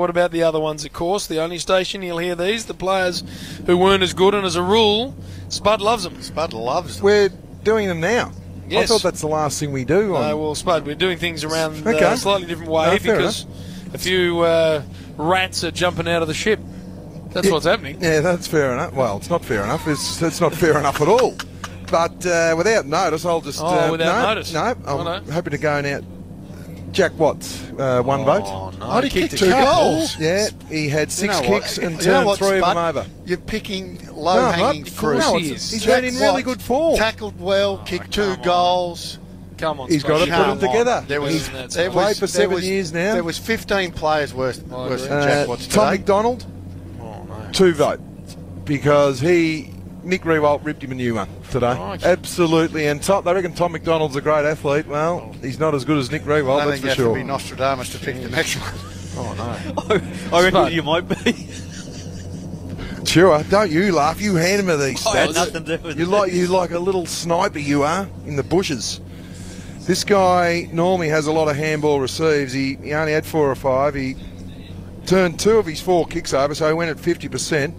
What about the other ones, of course? The only station, you'll hear these. The players who weren't as good, and as a rule, Spud loves them. Spud loves them. We're doing them now. Yes. I thought that's the last thing we do. On, Uh, well, Spud, we're doing things around uh, Okay. a slightly different way No, fair because a few uh, rats are jumping out of the ship. That's Yeah. what's happening. yeah, that's fair enough. Well, it's not fair enough. It's, it's not fair enough at all. But uh, without notice, I'll just. Oh, uh, without no, notice. No, I'm Oh, no. hoping to go now. Jack Watts, uh, one vote. Oh, no. Oh, he kicked a two couple. goals. Yeah, he had six You know what? kicks and You turned what, three of them over. You're picking No, low-hanging not. fruit. No, he it's- is. he's Jack been in really Watts good form. Tackled well, kicked two on. goals. Come on, He's Spud. got to put them together. There was, He's there right. played was, for there seven was- years now. There was 15 players worse, I worse than Jack Uh, Watts Tom. McDonald, Oh, no. two vote because he Nick Riewoldt ripped him a new one today. Oh, okay. Absolutely, and Tom, they reckon Tom McDonald's a great athlete. Well, oh. he's not as good as Nick I Riewoldt, that's think for you have sure. to be Nostradamus to pick the next one. Oh, no. I reckon Spud. you might be. Sure, don't you laugh? You hand him these I had stats. nothing to do with You it. like you like a little sniper. You are in the bushes. This guy normally has a lot of handball receives. He, he only had four or five. He turned two of his four kicks over, so he went at fifty percent.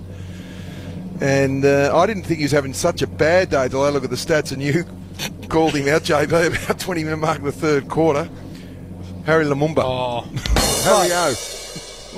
And uh, I didn't think he was having such a bad day till I look at the stats and you called him out, JB, about 20 minute mark of the third quarter. Harry Lumumba. Oh. Harry O.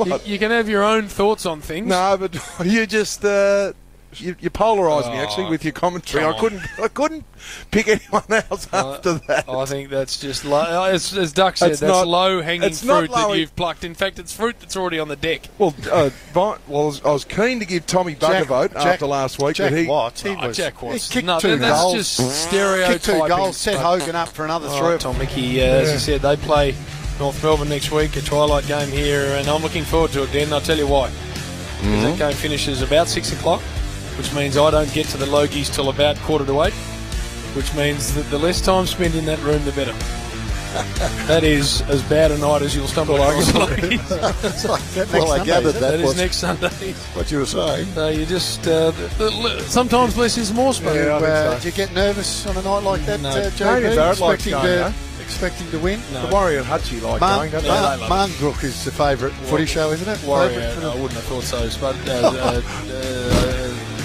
You, you can have your own thoughts on things. No, but you just uh, you, you polarised me actually Oh, with your commentary. I couldn't I couldn't pick anyone else after that. I think that's just low. As, as Duck said, It's that's not- low hanging fruit low- that you've plucked. In fact, it's fruit that's already on the deck. Well, uh, Vi- well, I was, I was keen to give Tommy Buck a vote Jack- after last week, Jack but he Watts, he Oh, was. Jack Watts. He kicked no, two that's goals. just stereotyping. Kicked two goals, set but- Hogan up for another Oh, three. Tom Mickey, uh, as you said, they play North Melbourne next week, a twilight game here, and I'm looking forward to it, Dan. I'll tell you why. Because Mm-hmm. that game finishes about 6 o'clock, which means I don't get to the Logies till about quarter to 8, which means that the less time spent in that room, the better. that is as bad a night as you'll stumble across Logies. well, I gathered that, that is next Sunday. what you were saying. So you just, uh, the, the, sometimes less is more, Spud. Yeah, I uh, so. do you get nervous on a night like that, No. uh, Tony JB? Barrett likes expecting, going, to, expecting to win? No. the Warrior and Hutchie like Man, going, don't they? Yeah, Man, they love it. Manbrook is the favourite footy show, isn't it? Warrior, Favourite for the- I wouldn't have thought so, Spud. Uh, uh, uh, Duck.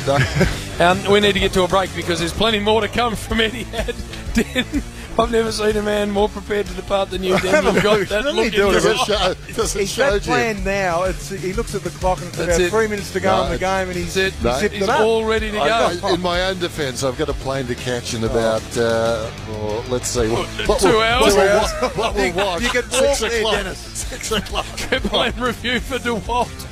Um, we need to get to a break because there's plenty more to come from Etihad. Den, I've never seen a man more prepared to depart than you, Den. You've got that look in your again. show, doesn't He's show that plan now. It's, he looks at the clock and it's That's about it. three minutes to go No, in the game, and he's, it. No. zipped He's it up. all ready to go. I- in my own defence, I've got a plane to catch in about, uh, well, let's see, what, what two we'll- hours? What Two we'll, hours. what we'll watch. You can Six walk there, o'clock. Dennis. Six o'clock. Triple M review for DeWalt.